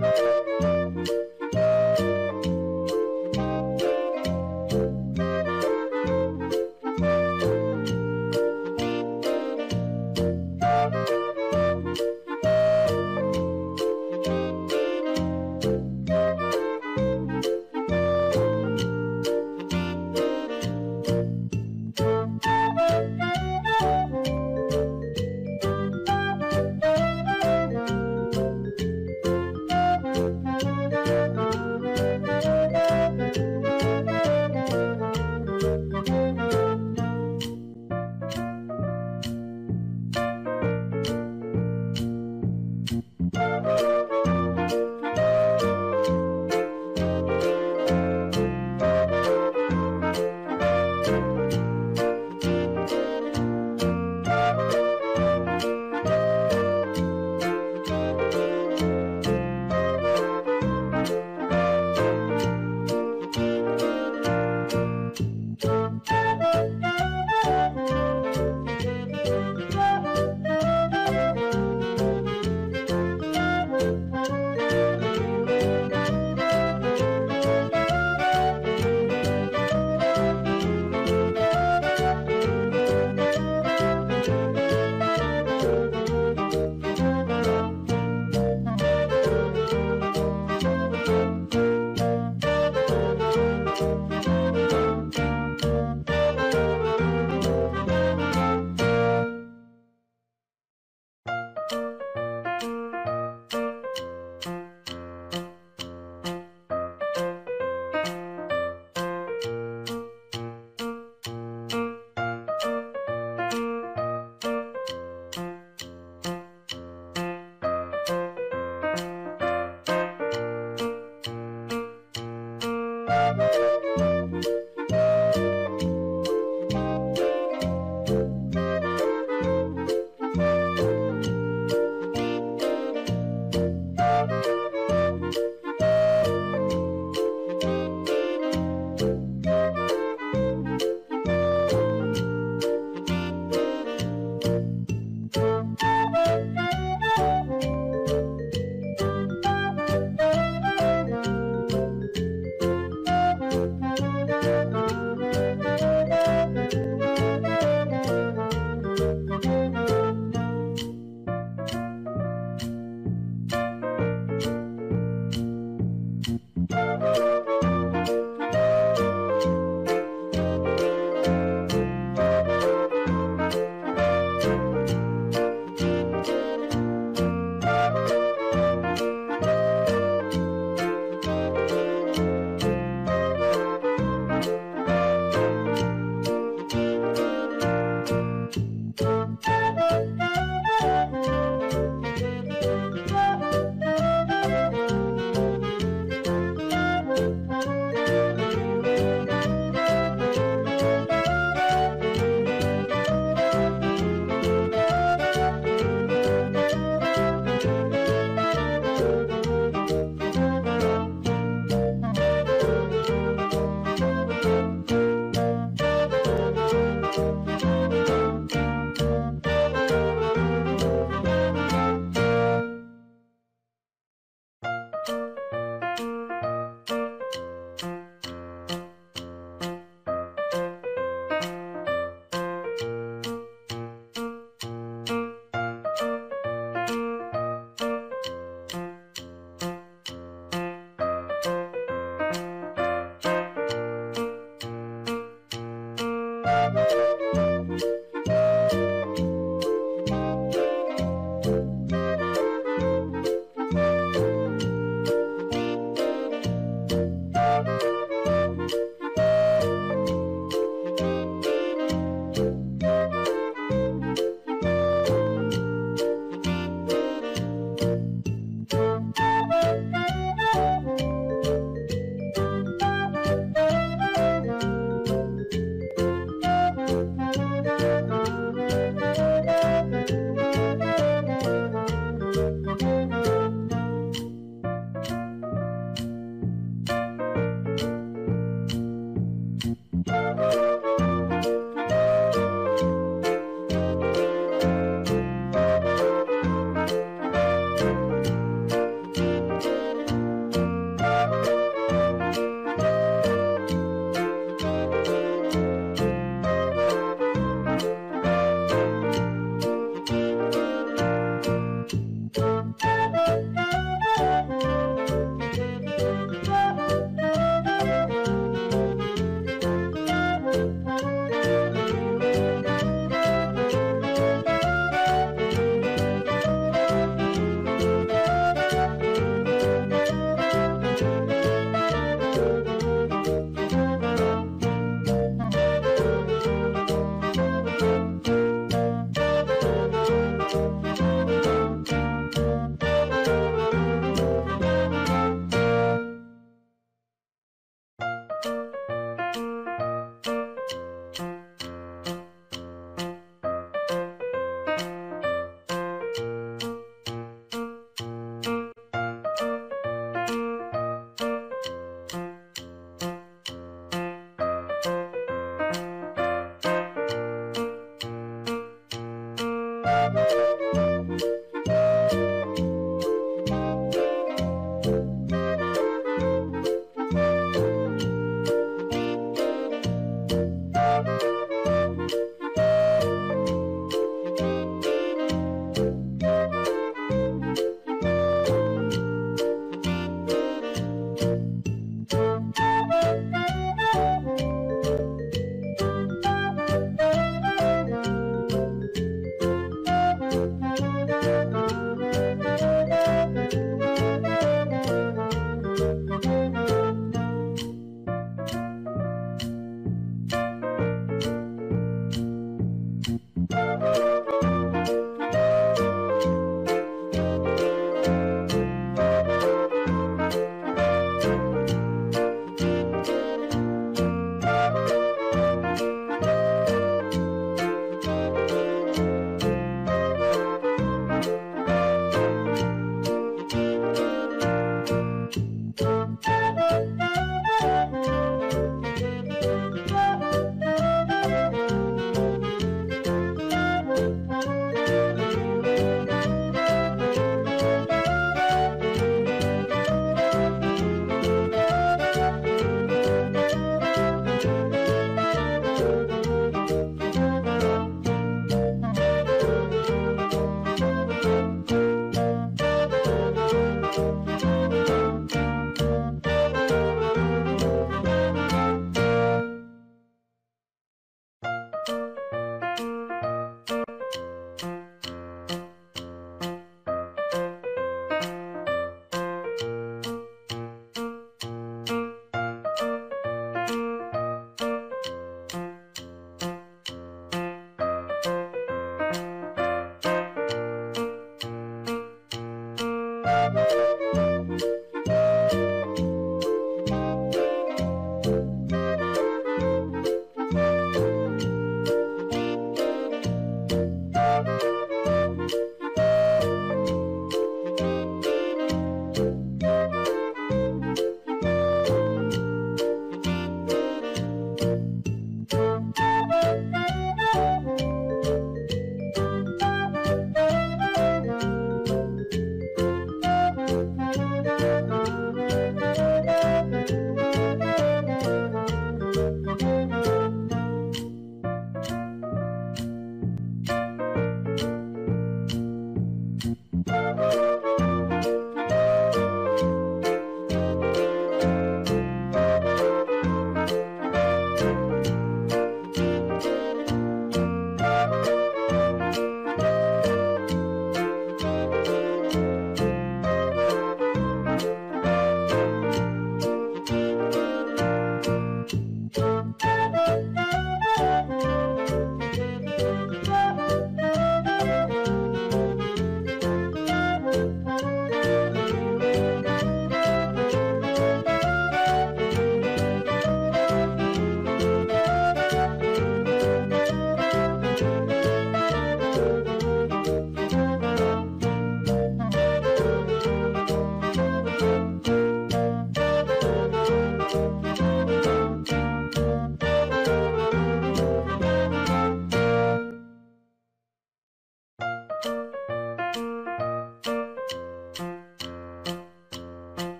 Música